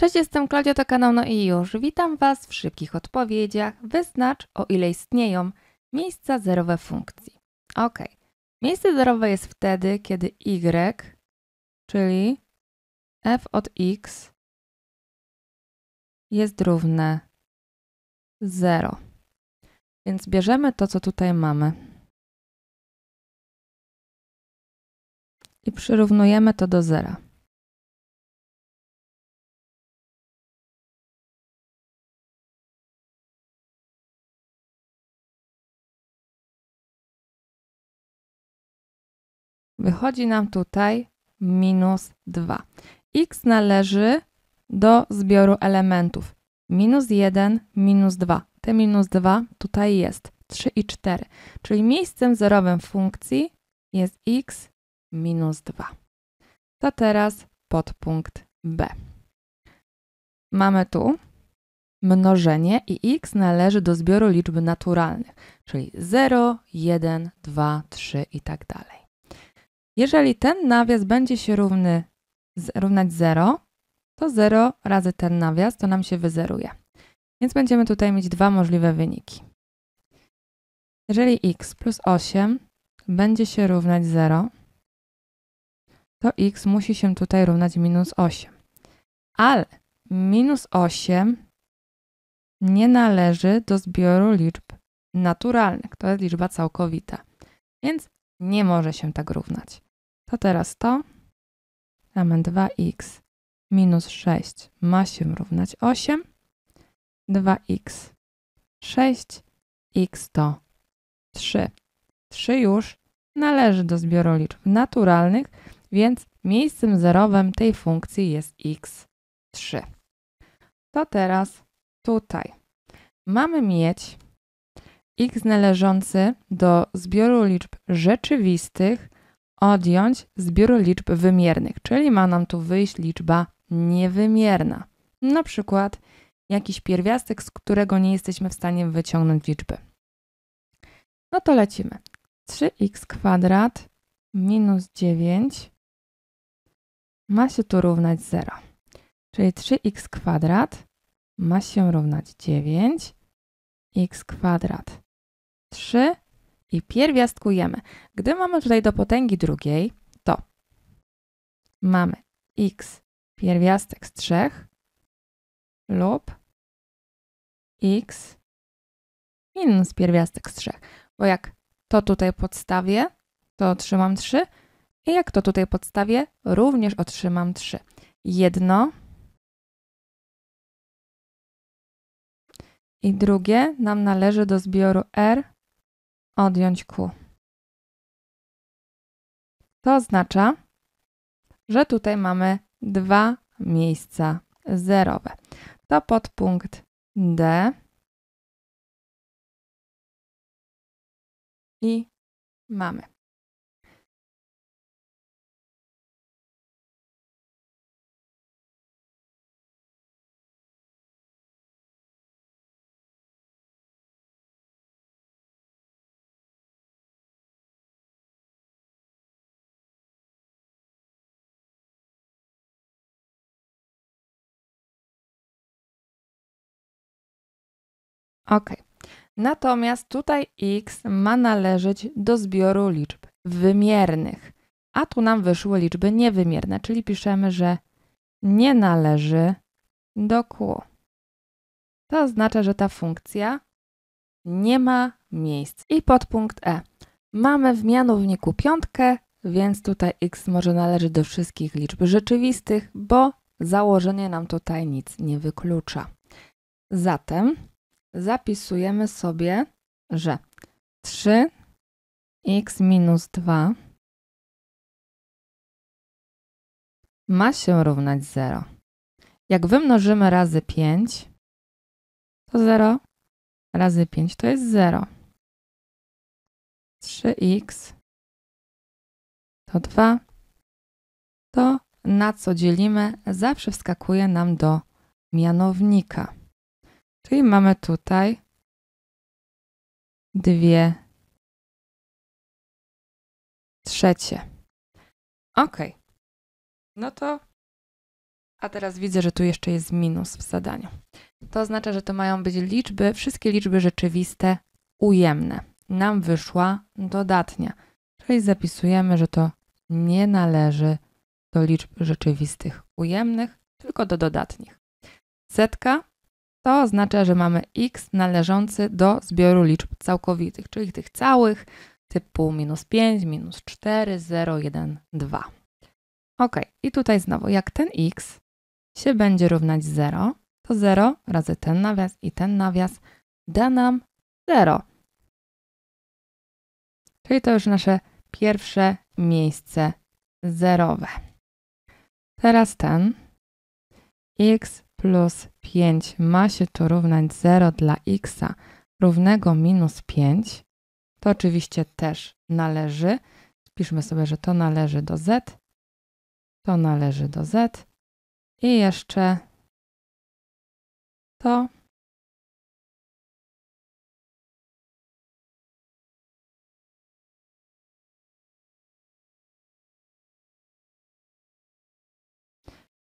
Cześć, jestem Klaudia, to kanał No i już. Witam Was w szybkich odpowiedziach. Wyznacz, o ile istnieją miejsca zerowe funkcji. Ok. Miejsce zerowe jest wtedy, kiedy y, czyli f od x jest równe 0. Więc bierzemy to, co tutaj mamy i przyrównujemy to do zera. Wychodzi nam tutaj minus 2. x należy do zbioru elementów. Minus 1, minus 2. Te minus 2 tutaj jest. 3 i 4. Czyli miejscem zerowym funkcji jest x minus 2. To teraz podpunkt B. Mamy tu mnożenie i x należy do zbioru liczb naturalnych, czyli 0, 1, 2, 3 i tak dalej. Jeżeli ten nawias będzie się równy, równać 0, to 0 razy ten nawias to nam się wyzeruje. Więc będziemy tutaj mieć dwa możliwe wyniki. Jeżeli x plus 8 będzie się równać 0, to x musi się tutaj równać minus 8. Ale minus 8 nie należy do zbioru liczb naturalnych. To jest liczba całkowita. Więc nie może się tak równać. To teraz to. Mamy 2x minus 6 ma się równać 8. 2x 6, x to 3. 3 już należy do zbioru liczb naturalnych, więc miejscem zerowym tej funkcji jest x3. To teraz tutaj mamy mieć x należący do zbioru liczb rzeczywistych odjąć zbiór liczb wymiernych, czyli ma nam tu wyjść liczba niewymierna. Na przykład jakiś pierwiastek, z którego nie jesteśmy w stanie wyciągnąć liczby. No to lecimy. 3x kwadrat minus 9 ma się tu równać 0. Czyli 3x kwadrat ma się równać 9, x kwadrat 3 i pierwiastkujemy. Gdy mamy tutaj do potęgi drugiej, to mamy x pierwiastek z 3 lub x minus pierwiastek z 3. Bo jak to tutaj podstawię, to otrzymam 3 i jak to tutaj podstawię, również otrzymam 3. Jedno i drugie nam należy do zbioru r odjąć Q. To oznacza, że tutaj mamy dwa miejsca zerowe. To podpunkt D i mamy. Ok. Natomiast tutaj x ma należeć do zbioru liczb wymiernych, a tu nam wyszły liczby niewymierne, czyli piszemy, że nie należy do Q. To oznacza, że ta funkcja nie ma miejsc. I podpunkt E. Mamy w mianowniku piątkę, więc tutaj x może należeć do wszystkich liczb rzeczywistych, bo założenie nam tutaj nic nie wyklucza. Zatem zapisujemy sobie, że 3x minus 2 ma się równać 0. Jak wymnożymy razy 5, to 0 razy 5 to jest 0. 3x to 2. To na co dzielimy zawsze wskakuje nam do mianownika. Czyli mamy tutaj dwie trzecie. Ok. No to A teraz widzę, że tu jeszcze jest minus w zadaniu. To oznacza, że to mają być liczby, wszystkie liczby rzeczywiste ujemne. Nam wyszła dodatnia, czyli zapisujemy, że to nie należy do liczb rzeczywistych ujemnych, tylko do dodatnich. Setka to oznacza, że mamy x należący do zbioru liczb całkowitych, czyli tych całych, typu minus 5, minus 4, 0, 1, 2. Ok, i tutaj znowu, jak ten x się będzie równać 0, to 0 razy ten nawias i ten nawias da nam 0. Czyli to już nasze pierwsze miejsce zerowe. Teraz ten x plus 5 ma się tu równać 0 dla x równego minus 5. To oczywiście też należy. Piszmy sobie, że to należy do z, to należy do z i jeszcze to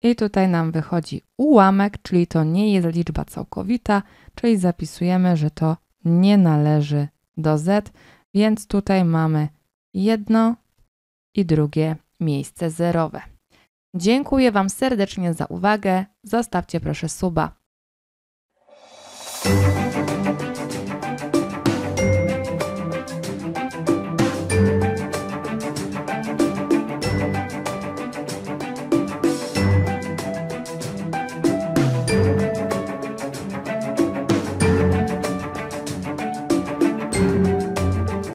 I tutaj nam wychodzi ułamek, czyli to nie jest liczba całkowita, czyli zapisujemy, że to nie należy do z, więc tutaj mamy jedno i drugie miejsce zerowe. Dziękuję Wam serdecznie za uwagę. Zostawcie proszę suba.